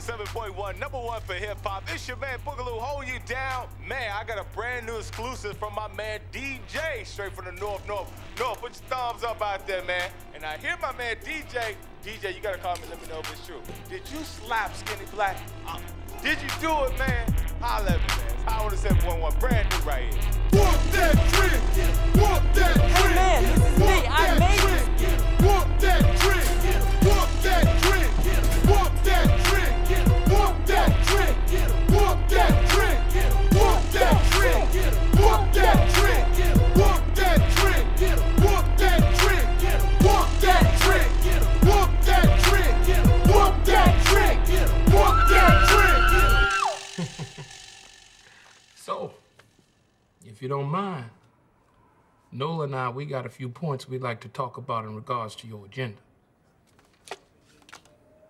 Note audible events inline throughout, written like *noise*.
107.1, number one for hip hop. It's your man Boogaloo holding you down. Man, I got a brand new exclusive from my man Djay, straight from the North, North, North. Put your thumbs up out there, man. And I hear my man Djay. Djay, you gotta call me, let me know if it's true. Did you slap Skinny Black? Uh, did you do it, man? Holla at me, man. Power to 7.1, brand new right here. If you don't mind, Nola and I, we got a few points we'd like to talk about in regards to your agenda.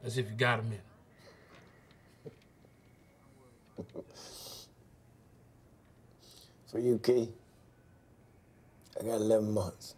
As if you got a minute. *laughs* For you, Key, I got 11 months.